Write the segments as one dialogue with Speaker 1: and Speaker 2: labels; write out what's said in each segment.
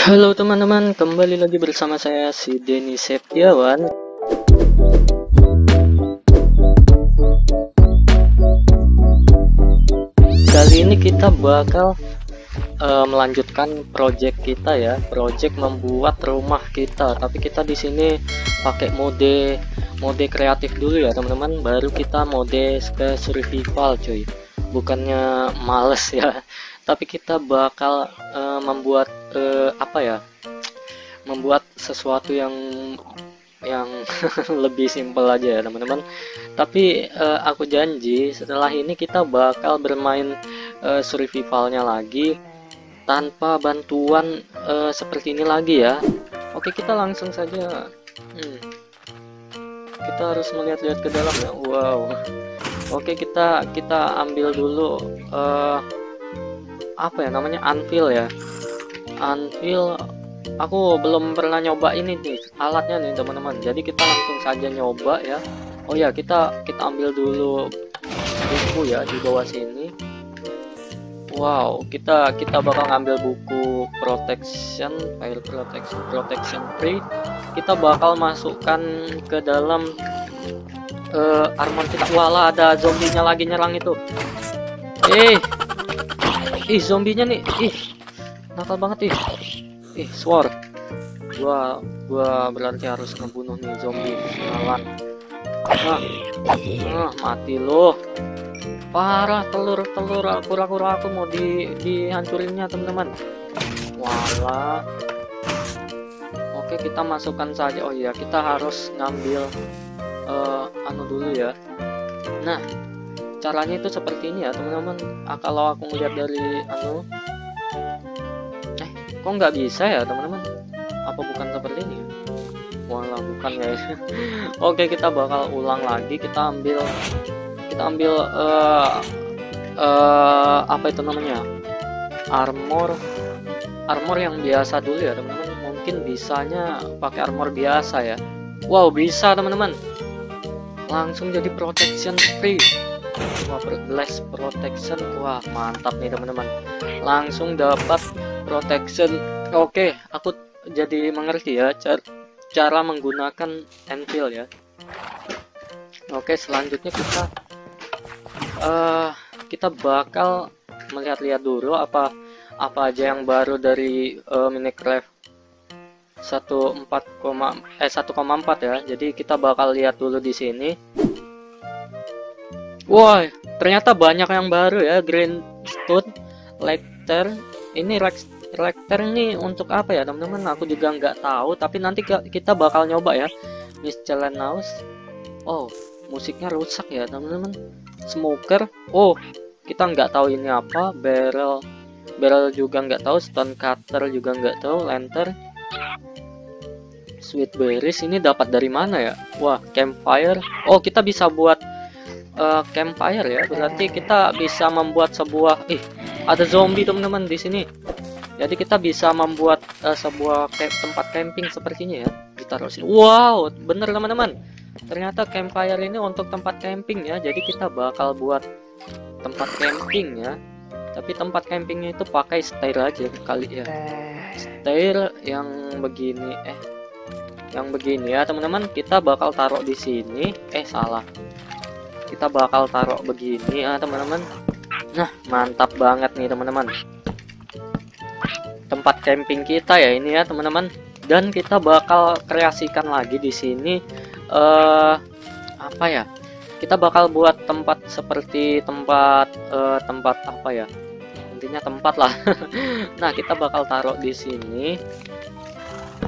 Speaker 1: Halo teman-teman, kembali lagi bersama saya si Denny Septiawan. Kali ini kita bakal uh, melanjutkan project kita ya, project membuat rumah kita. Tapi kita di sini pakai mode mode kreatif dulu ya teman-teman, baru kita mode ke survival cuy. Bukannya males ya, tapi kita bakal uh, membuat uh, apa ya membuat sesuatu yang yang lebih simpel aja ya teman-teman. Tapi uh, aku janji setelah ini kita bakal bermain uh, survivalnya lagi tanpa bantuan uh, seperti ini lagi ya. Oke kita langsung saja. Hmm. kita harus melihat-lihat ke dalam ya. Wow. Oke kita kita ambil dulu uh, apa ya namanya anvil ya anvil aku belum pernah nyoba ini nih alatnya nih teman-teman. Jadi kita langsung saja nyoba ya. Oh ya kita kita ambil dulu buku ya di bawah sini. Wow kita kita bakal ngambil buku protection file protection protection free. Kita bakal masukkan ke dalam uh, armor kita. Wala ada zombinya lagi nyerang itu. Eh ih zombinya nih. Ih nakal banget ih. Ih sword. Gua gua berarti harus ngebunuh nih zombie. Kenalan ah, ah mati loh parah telur telur kura-kura aku mau di dihancurinnya teman-teman. Wala oke kita masukkan saja. Oh iya kita harus ngambil uh, anu dulu ya. Nah caranya itu seperti ini ya teman-teman. Ah, kalau aku ngeliat dari anu kok nggak bisa ya teman-teman? Apa bukan seperti ini Walah bukan guys. Oke kita bakal ulang lagi. Kita ambil kita ambil uh, uh, apa itu namanya? Armor. Armor yang biasa dulu ya teman-teman. Mungkin bisanya pakai armor biasa ya. Wow bisa teman-teman. Langsung jadi protection free. Wah less protection. Wah mantap nih teman-teman. Langsung dapat protection oke okay, aku jadi mengerti ya cara, cara menggunakan anvil ya oke okay, selanjutnya kita uh, kita bakal melihat-lihat dulu apa apa aja yang baru dari uh, Minecraft 14, eh 1,4 ya. Jadi kita bakal lihat dulu di sini. Wah, ternyata banyak yang baru ya. Greenstone, Lecter. Ini Lecter nih untuk apa ya teman-teman? Aku juga nggak tahu tapi nanti kita bakal nyoba ya. Miscellaneous oh musiknya rusak ya teman-teman. Smoker. Oh kita nggak tahu ini apa. Barrel. Barrel juga nggak tahu stone cutter juga nggak tahu lantern. Sweet berries ini dapat dari mana ya? Wah campfire. Oh kita bisa buat uh, campfire ya. Berarti kita bisa membuat sebuah ih ada zombie teman-teman di sini jadi kita bisa membuat uh, sebuah tempat camping sepertinya ya. Ditaruh sini. Wow bener teman-teman. Ternyata campfire ini untuk tempat camping ya. Jadi kita bakal buat tempat camping ya. Tapi tempat campingnya itu pakai stair aja kali ya. Stair yang begini eh yang begini ya teman-teman. Kita bakal taruh di sini. Eh salah. Kita bakal taruh begini ya teman-teman. Nah mantap banget nih teman-teman tempat camping kita ya ini ya teman-teman. Dan kita bakal kreasikan lagi di sini uh, apa ya? Kita bakal buat tempat seperti tempat uh, tempat apa ya? Intinya tempat lah. Nah kita bakal taruh di sini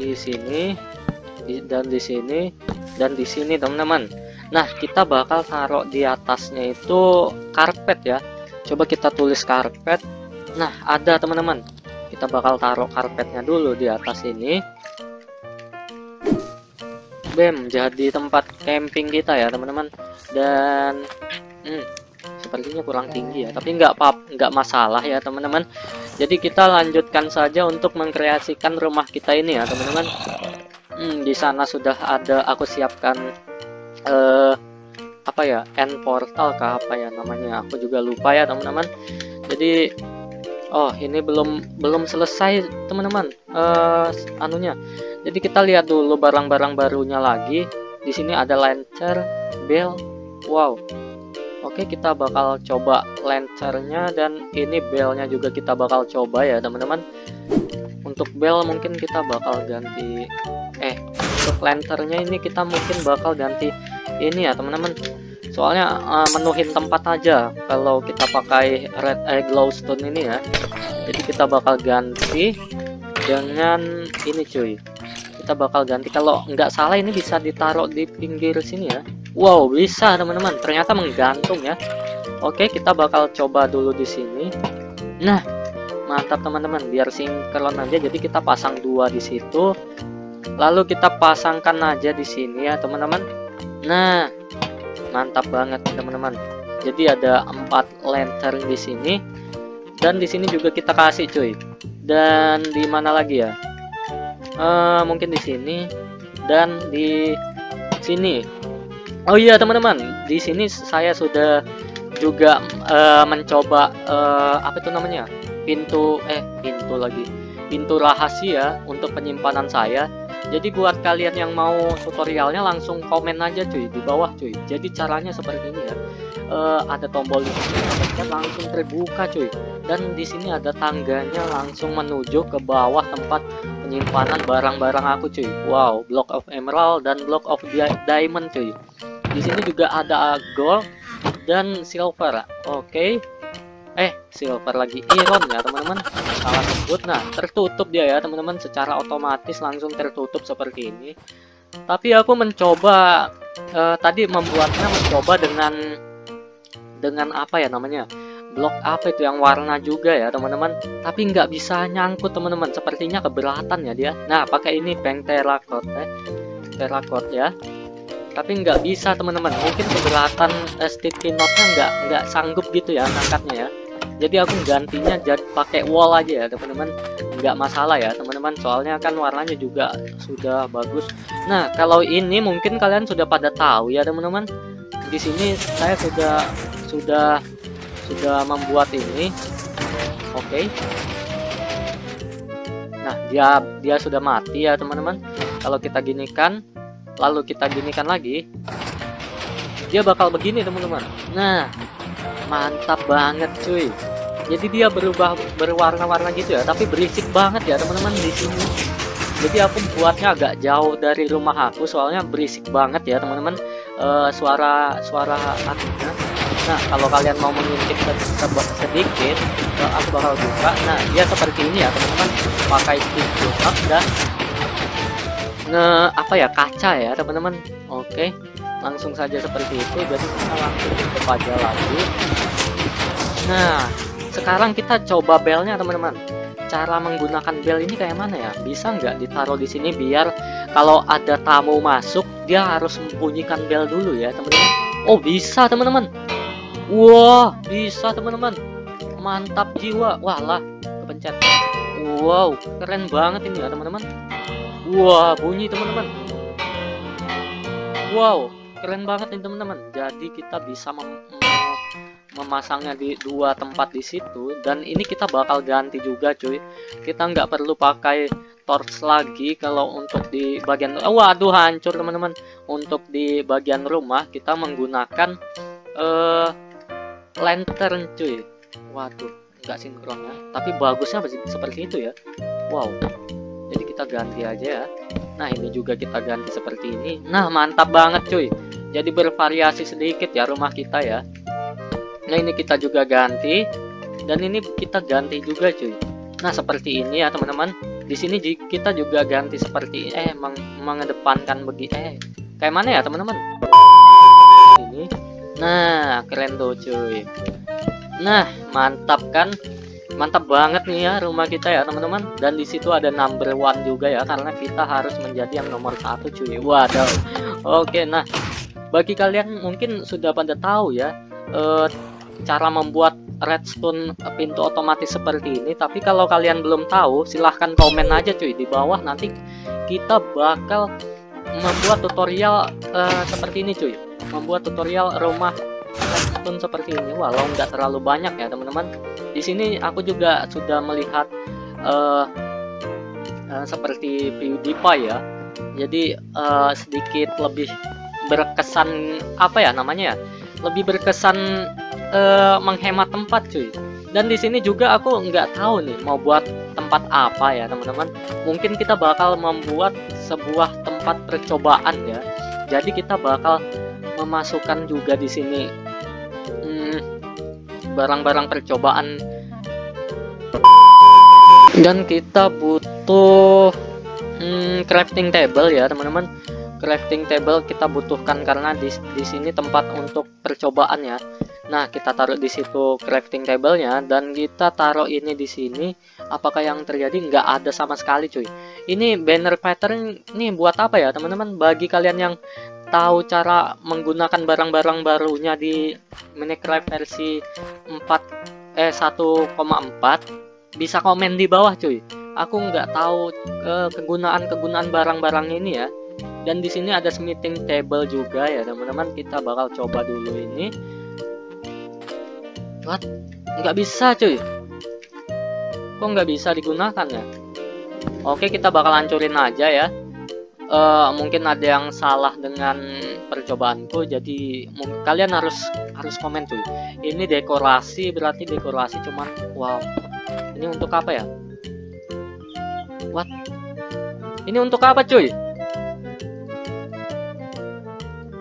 Speaker 1: di sini di, dan di sini dan di sini teman-teman. Nah kita bakal taruh di atasnya itu karpet ya. Coba kita tulis karpet. Nah ada teman-teman kita bakal taruh karpetnya dulu di atas ini. Bem jadi tempat camping kita ya teman-teman. Dan hmm, sepertinya kurang tinggi ya tapi nggak pap nggak masalah ya teman-teman. Jadi kita lanjutkan saja untuk mengkreasikan rumah kita ini ya teman-teman. Hmm, di sana sudah ada aku siapkan uh, apa ya end portal kah apa ya namanya aku juga lupa ya teman-teman. Jadi Oh, ini belum belum selesai, teman-teman. Uh, anunya. Jadi kita lihat dulu barang-barang barunya lagi. Di sini ada lancer, bel. Wow. Oke, kita bakal coba lancernya dan ini belnya juga kita bakal coba ya, teman-teman. Untuk bel mungkin kita bakal ganti eh untuk lancernya ini kita mungkin bakal ganti ini ya, teman-teman soalnya uh, menuhin tempat aja. Kalau kita pakai red eh, glowstone ini ya. Jadi kita bakal ganti dengan ini cuy. Kita bakal ganti. Kalau nggak salah ini bisa ditaruh di pinggir sini ya. Wow bisa teman-teman. Ternyata menggantung ya. Oke kita bakal coba dulu di sini. Nah mantap teman-teman. Biar sinkron aja. Jadi kita pasang dua di situ. Lalu kita pasangkan aja di sini ya teman-teman. Nah mantap banget teman-teman. Jadi ada empat lantern di sini dan di sini juga kita kasih cuy. Dan di mana lagi ya? Uh, mungkin di sini dan di sini. Oh iya teman-teman. Di sini saya sudah juga uh, mencoba uh, apa itu namanya? Pintu eh pintu lagi. Pintu rahasia untuk penyimpanan saya jadi buat kalian yang mau tutorialnya langsung komen aja cuy di bawah cuy. Jadi caranya seperti ini ya. Uh, ada tombol di sini langsung terbuka cuy. Dan di sini ada tangganya langsung menuju ke bawah tempat penyimpanan barang-barang aku cuy. Wow block of emerald dan block of diamond cuy. Di sini juga ada gold dan silver. Oke. okay eh silver lagi iron ya teman-teman? Salah sebut. Nah tertutup dia ya teman-teman. Secara otomatis langsung tertutup seperti ini. Tapi aku mencoba uh, tadi membuatnya mencoba dengan dengan apa ya namanya? Blok apa itu yang warna juga ya teman-teman. Tapi nggak bisa nyangkut teman-teman. Sepertinya keberatan ya dia. Nah pakai ini bank terakot eh terakot ya. Tapi nggak bisa teman-teman. Mungkin keberatan eh, sticky knotnya nggak nggak sanggup gitu ya angkatnya ya jadi aku gantinya jadi pakai wall aja ya teman-teman. Nggak masalah ya teman-teman. Soalnya kan warnanya juga sudah bagus. Nah kalau ini mungkin kalian sudah pada tahu ya teman-teman. Di sini saya sudah sudah sudah membuat ini. Oke. Okay. nah dia dia sudah mati ya teman-teman. Kalau kita ginikan lalu kita ginikan lagi dia bakal begini teman-teman. Nah mantap banget cuy. Jadi dia berubah berwarna-warna gitu ya tapi berisik banget ya teman-teman di sini. Jadi aku buatnya agak jauh dari rumah aku soalnya berisik banget ya teman-teman. Uh, suara suara akunya nah kalau kalian mau mengintip sedikit aku bakal buka. Nah dia seperti ini ya teman-teman. Pakai pintu dan nge apa ya kaca ya teman-teman. Oke langsung saja seperti itu jadi kita langsung tutup aja lagi. Nah sekarang kita coba belnya teman-teman. Cara menggunakan bel ini kayak mana ya? Bisa nggak ditaruh di sini biar kalau ada tamu masuk dia harus membunyikan bel dulu ya teman-teman? Oh bisa teman-teman. Wah bisa teman-teman. Mantap jiwa. Wah lah kepencet. Wow keren banget ini ya teman-teman. Wah bunyi teman-teman. Wow keren banget nih teman-teman. Jadi kita bisa mem memasangnya di dua tempat di situ. Dan ini kita bakal ganti juga cuy. Kita nggak perlu pakai torch lagi kalau untuk di bagian oh, waduh hancur teman-teman. Untuk di bagian rumah kita menggunakan uh, lantern cuy. Waduh nggak sinkron ya. Tapi bagusnya seperti itu ya. Wow jadi kita ganti aja ya. Nah ini juga kita ganti seperti ini. Nah mantap banget cuy. Jadi bervariasi sedikit ya rumah kita ya. Nah ini kita juga ganti. Dan ini kita ganti juga cuy. Nah seperti ini ya teman-teman. Di sini kita juga ganti seperti eh meng mengedepankan begi eh kayak mana ya teman-teman? Ini. Nah keren tuh cuy. Nah mantap kan mantap banget nih ya rumah kita ya teman-teman. Dan di situ ada number one juga ya karena kita harus menjadi yang nomor satu cuy. Waduh. Oke nah bagi kalian mungkin sudah pada tahu ya uh, cara membuat redstone pintu otomatis seperti ini tapi kalau kalian belum tahu silahkan komen aja cuy. Di bawah nanti kita bakal membuat tutorial uh, seperti ini cuy. Membuat tutorial rumah redstone seperti ini. Walau nggak terlalu banyak ya teman-teman di sini aku juga sudah melihat uh, uh, seperti PewDiePie ya. Jadi uh, sedikit lebih berkesan apa ya namanya ya? Lebih berkesan uh, menghemat tempat cuy. Dan di sini juga aku nggak tahu nih mau buat tempat apa ya teman-teman. Mungkin kita bakal membuat sebuah tempat percobaan ya. Jadi kita bakal memasukkan juga di sini barang-barang percobaan dan kita butuh hmm, crafting table ya teman-teman crafting table kita butuhkan karena di, di sini tempat untuk percobaan ya Nah, kita taruh di situ crafting table-nya dan kita taruh ini di sini. Apakah yang terjadi? Nggak ada sama sekali, cuy. Ini banner pattern ini buat apa ya, teman-teman? Bagi kalian yang tahu cara menggunakan barang-barang barunya di Minecraft versi 4 eh 1,4 bisa komen di bawah, cuy. Aku nggak tahu eh, kegunaan-kegunaan barang-barang ini ya. Dan di sini ada smithing table juga ya, teman-teman. Kita bakal coba dulu ini What? Nggak bisa cuy. Kok nggak bisa digunakan ya? Oke kita bakal hancurin aja ya. Uh, mungkin ada yang salah dengan percobaanku jadi kalian harus harus komen cuy. Ini dekorasi berarti dekorasi cuman wow. Ini untuk apa ya? What? Ini untuk apa cuy?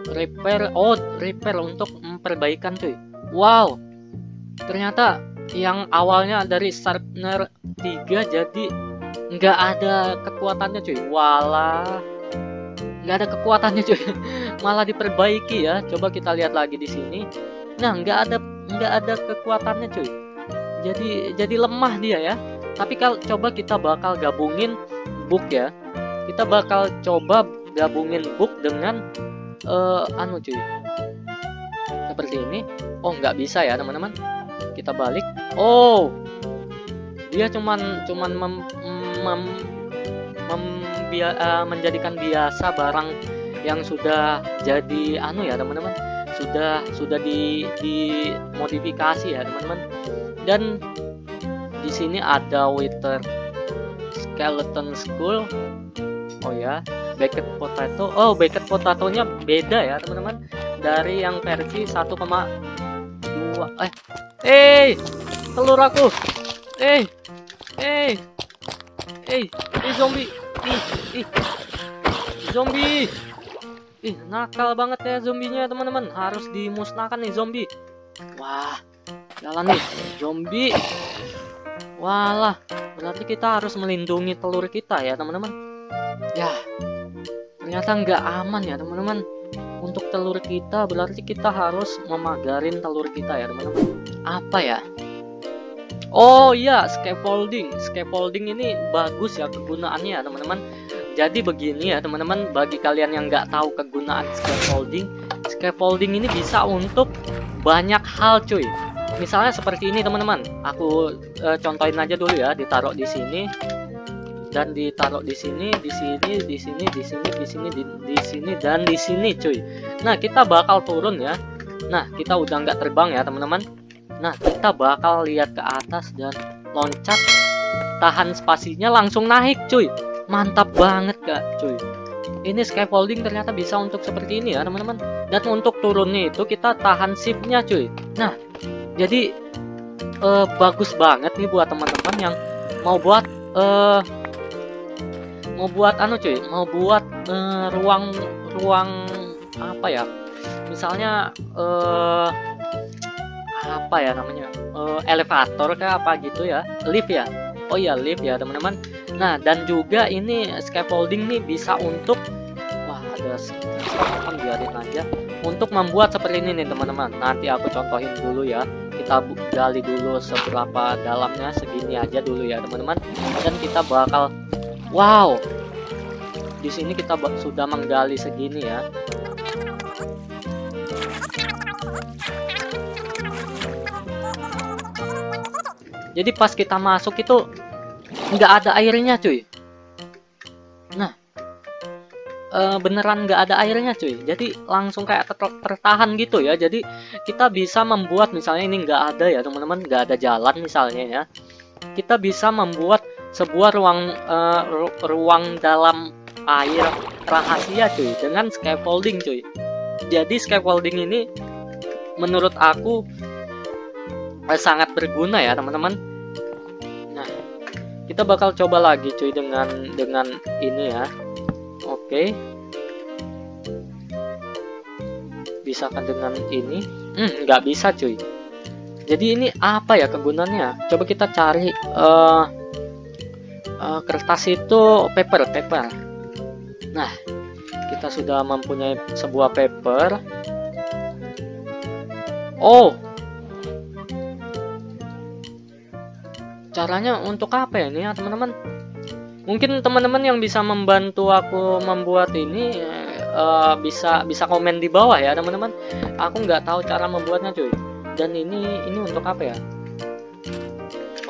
Speaker 1: Repair oh repair untuk memperbaikan cuy. Wow. Ternyata yang awalnya dari sharpener 3 jadi nggak ada kekuatannya cuy. Wala nggak ada kekuatannya cuy. Malah diperbaiki ya. Coba kita lihat lagi di sini. Nah nggak ada nggak ada kekuatannya cuy. Jadi jadi lemah dia ya. Tapi kalau coba kita bakal gabungin book ya. Kita bakal coba gabungin book dengan uh, anu cuy. Seperti ini. Oh nggak bisa ya teman-teman. Kita balik. Oh! Dia cuman cuman mem, mem, mem, uh, menjadikan biasa barang yang sudah jadi anu ya teman-teman. Sudah sudah di dimodifikasi ya teman-teman. Dan di sini ada Wither Skeleton School. Oh ya baked potato. Oh baked potatonya beda ya teman-teman. Dari yang versi 1,2 eh Eh, telur aku. Eh, eh, eh, eh zombie. Ih, ih, zombie. Ih, nakal banget ya zombinya teman-teman. Harus dimusnahkan nih zombie. Wah, jalan nih zombie. Walah, berarti kita harus melindungi telur kita ya teman-teman. Ya, ternyata nggak aman ya teman-teman untuk telur kita berarti kita harus memagarin telur kita ya teman-teman apa ya Oh iya scaffolding scaffolding ini bagus ya kegunaannya teman-teman jadi begini ya teman-teman bagi kalian yang nggak tahu kegunaan scaffolding scaffolding ini bisa untuk banyak hal cuy misalnya seperti ini teman-teman aku e, contohin aja dulu ya ditaruh di sini dan ditaruh di sini, di sini, di sini, di sini, di sini, di, di sini dan di sini, cuy. Nah, kita bakal turun ya. Nah, kita udah nggak terbang ya, teman-teman. Nah, kita bakal lihat ke atas dan loncat, tahan spasinya langsung naik, cuy. Mantap banget, Kak, cuy. Ini scaffolding ternyata bisa untuk seperti ini ya, teman-teman. Dan untuk turunnya itu kita tahan shiftnya, cuy. Nah, jadi uh, bagus banget nih buat teman-teman yang mau buat uh, mau buat anu cuy mau buat uh, ruang ruang apa ya misalnya uh, apa ya namanya? Uh, elevator kah apa gitu ya? Lift ya? Oh ya lift ya teman-teman. Nah dan juga ini scaffolding nih bisa untuk wah ada scaffolding biarin aja untuk membuat seperti ini nih teman-teman. Nanti aku contohin dulu ya. Kita gali dulu seberapa dalamnya segini aja dulu ya teman-teman. Dan kita bakal Wow. Di sini kita sudah menggali segini ya. Jadi pas kita masuk itu nggak ada airnya cuy. Nah, uh, beneran nggak ada airnya cuy. Jadi langsung kayak ter tertahan gitu ya. Jadi kita bisa membuat misalnya ini nggak ada ya teman-teman nggak ada jalan misalnya ya. Kita bisa membuat sebuah ruang uh, ru ruang dalam air rahasia cuy dengan scaffolding cuy. Jadi scaffolding ini menurut aku eh, sangat berguna ya teman-teman. Nah kita bakal coba lagi cuy dengan dengan ini ya. Oke. Bisa kan dengan ini? Hmm, nggak bisa cuy. Jadi ini apa ya kegunaannya? Coba kita cari uh, uh, kertas itu paper paper. Nah kita sudah mempunyai sebuah paper. Oh caranya untuk apa ya ini ya teman-teman? Mungkin teman-teman yang bisa membantu aku membuat ini uh, bisa bisa komen di bawah ya teman-teman. Aku nggak tahu cara membuatnya cuy. Dan ini ini untuk apa ya?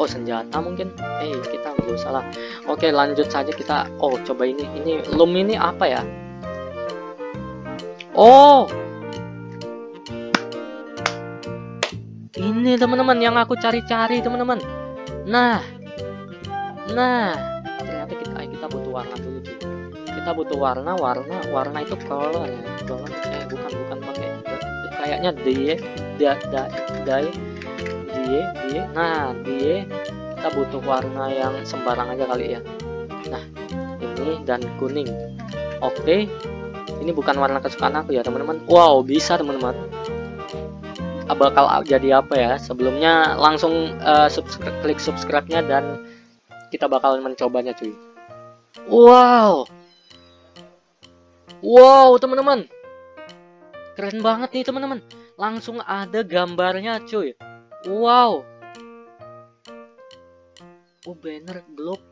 Speaker 1: Oh senjata mungkin? Eh kita nggak usah lah. Oke lanjut saja kita. Oh coba ini. Ini loom ini apa ya? Oh! Ini teman-teman yang aku cari-cari teman-teman Nah, nah, ternyata kita kita butuh warna dulu cuy. Kita butuh warna, warna, warna itu color ya. Color eh bukan bukan pakai kayaknya die, da, da, die, die, die. Nah, die kita butuh warna yang sembarang aja kali ya. Nah, ini dan kuning. Oke. Ini bukan warna kesukaan aku ya, teman-teman. Wow, bisa teman-teman bakal jadi apa ya sebelumnya langsung uh, subscribe, klik subscribe-nya dan kita bakal mencobanya cuy. Wow. Wow teman-teman. Keren banget nih teman-teman. Langsung ada gambarnya cuy. Wow. Oh banner globe.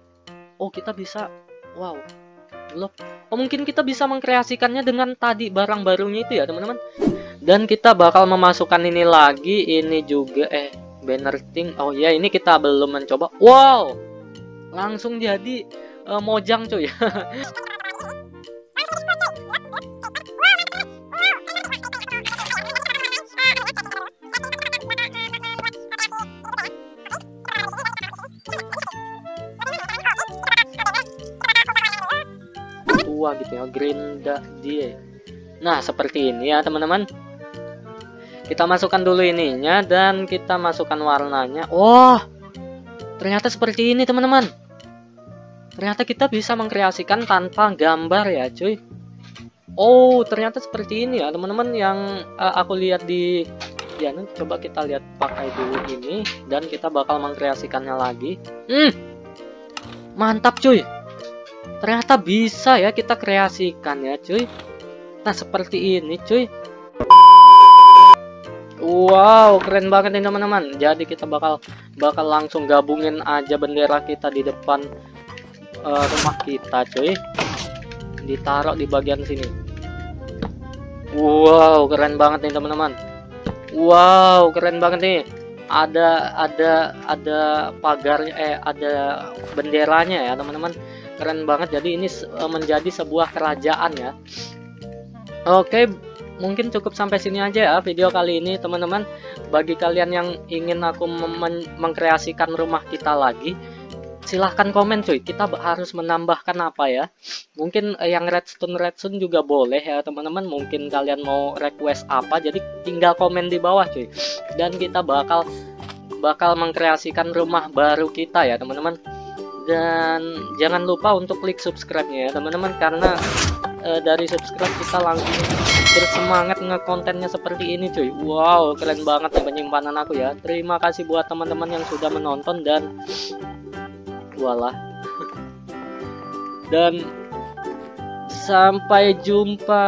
Speaker 1: Oh kita bisa. Wow. Globe. Oh mungkin kita bisa mengkreasikannya dengan tadi barang barunya itu ya teman-teman dan kita bakal memasukkan ini lagi ini juga eh banner thing. Oh ya ini kita belum mencoba. Wow langsung jadi uh, mojang cuy. Tua gitu ya green dia. Nah seperti ini ya teman-teman kita masukkan dulu ininya dan kita masukkan warnanya. Wah oh, ternyata seperti ini teman-teman. Ternyata kita bisa mengkreasikan tanpa gambar ya cuy. Oh ternyata seperti ini ya teman-teman yang uh, aku lihat di ya coba kita lihat pakai dulu ini dan kita bakal mengkreasikannya lagi. Hmm mantap cuy. Ternyata bisa ya kita kreasikan ya cuy. Nah seperti ini cuy Wow, keren banget nih teman-teman. Jadi kita bakal bakal langsung gabungin aja bendera kita di depan uh, rumah kita, cuy. Ditaruh di bagian sini. Wow, keren banget nih teman-teman. Wow, keren banget nih. Ada ada ada pagarnya eh ada benderanya ya, teman-teman. Keren banget. Jadi ini menjadi sebuah kerajaan ya. Oke, mungkin cukup sampai sini aja ya video kali ini teman-teman. Bagi kalian yang ingin aku mengkreasikan rumah kita lagi silahkan komen cuy. Kita harus menambahkan apa ya? Mungkin eh, yang redstone redstone juga boleh ya teman-teman. Mungkin kalian mau request apa jadi tinggal komen di bawah cuy. Dan kita bakal bakal mengkreasikan rumah baru kita ya teman-teman. Dan jangan lupa untuk klik subscribe-nya ya teman-teman karena e, dari subscribe kita langsung bersemangat ngekontennya seperti ini cuy. Wow keren banget nih penyimpanan aku ya. Terima kasih buat teman-teman yang sudah menonton dan walah. Dan sampai jumpa